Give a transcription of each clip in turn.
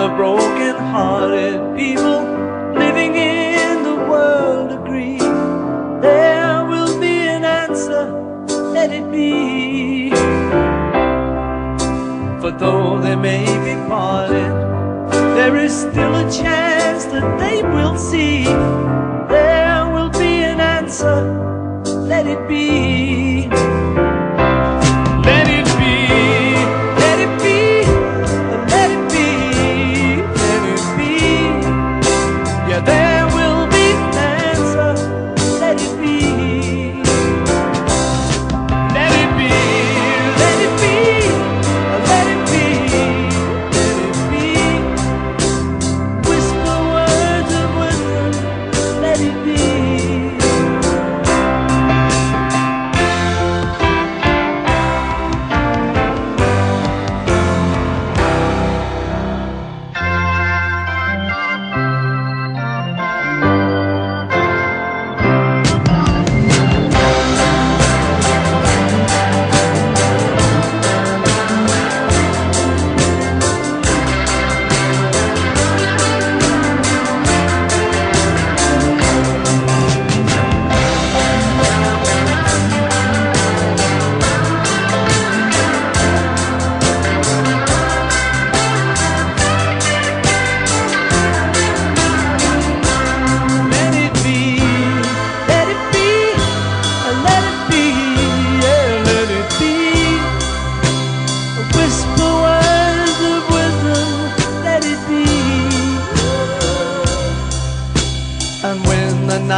The broken hearted people living in the world agree, there will be an answer, let it be. For though they may be parted, there is still a chance that they will see. There will be an answer, let it be.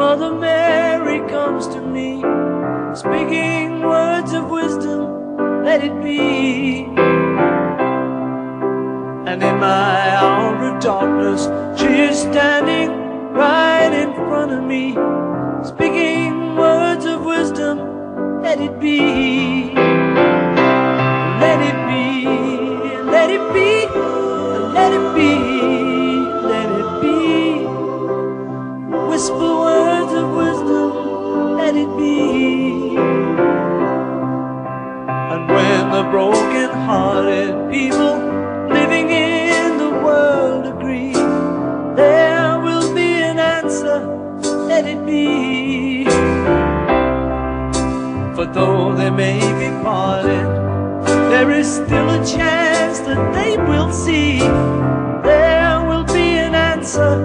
Mother Mary comes to me, speaking words of wisdom, let it be. And in my hour of darkness, she is standing right in front of me, speaking words of wisdom, let it be. For though they may be parted, there is still a chance that they will see. There will be an answer,